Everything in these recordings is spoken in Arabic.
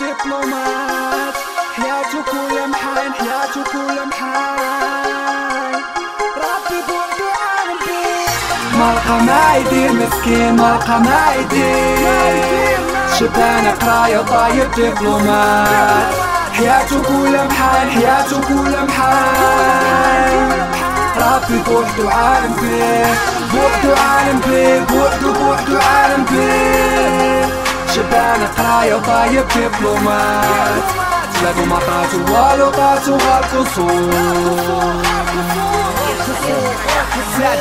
دبلومات حياته كلها محاين حياته كلها محاين ربي بعدو عالم بيه مرقى ما يدير مسكين مرقى ما يدير شبان قراية طاير دبلومات حياته كلها محاين حياته كلها محاين ربي بوحدو عالم بيه بوحدو عالم بيه بوحدو بوحدو عالم بيه شبان قراية وطايب دبلومات تلاقوا ما طاتو والو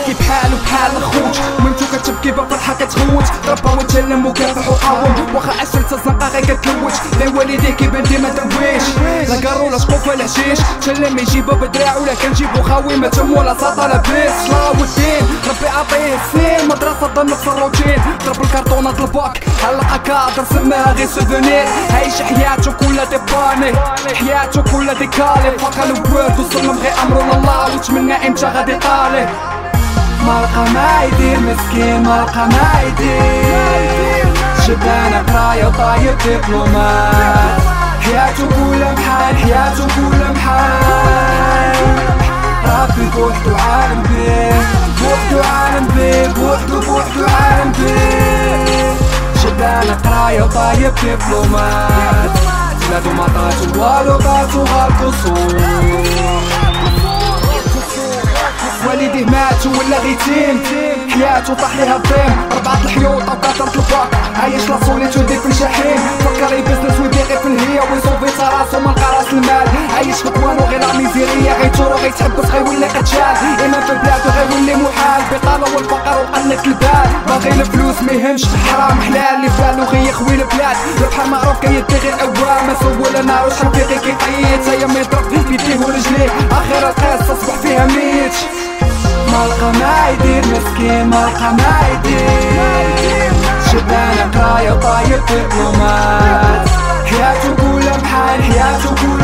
كيف حالو؟ بحال الخوت. منتو كتبكي بفرحة كتغوت ربا وتسلم وكافح وقاوم. واخا عشرة الزنقة غير كتلوت. لا والديه كيبان ديما دويش. لا قارو لا شقوف ولا حشيش. تسلم يجيبو بدراع ولا كنجيبو خاوي ما تم ولا ساطا لا بيس صلاة والدين. ربي عطيه سنين مدرسة ضل نفس الروتين ضرب الكرتونة الباك علقها كادر سماها غير سوفونير عايش حياته كلها دي باني حياته كلها دي كالي فقا الورد وسلم غير امره لله وتمنى إمتى غادي طالي مرقى ما يدير مسكين مرقى ما يدير. شبان قراية وطاير دبلومات. حياته كلها محال حياته كلها محال. ربي بوحدو عالم بيه بوحدو عالم بيه بوحدو بوحدو عالم بيه شبان قراية وطاير دبلومات. زادو ما طاتو والو طاتو غالكسور والديه مات ولا غيتيم حياته طاح ليها الضيم ربعة الحيوط أو كثرة الفاق عايش لا سوليتو دير في الجحيم. فكر بيزنس ويبيع غير في الهيا ويصوفي راسو من رأس المال. عايش في كوانو غير لا ميزيريا غيتورو غيتحبس غيولي قتشال إما في بلادو غيولي محال. بطالة والفقر وقلة البال. باغي الفلوس ميهمش حرام حلال اللي فالو غي يخوي البلاد. بحال معروف كيدي غير اوام ما سول أنا وشحال في غي كيقيت هيا ما يضرب بيديه ورجليه. اخر القصة صبح فيها ميت. مرقى ما يدير مسكين مرقى ما يدير. شبان قراية وطاير دبلومات حياته كلها محال حياته كلها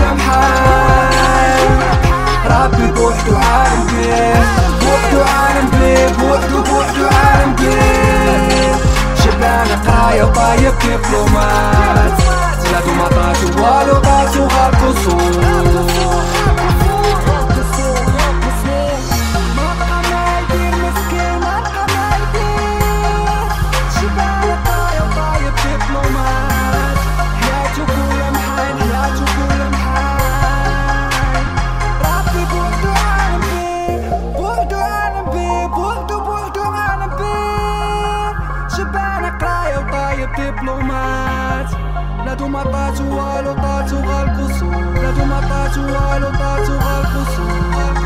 دبلومات لا دو ما طاتو والو طاتو غالكسور لا دو ما طاتو والو طاتو غالكسور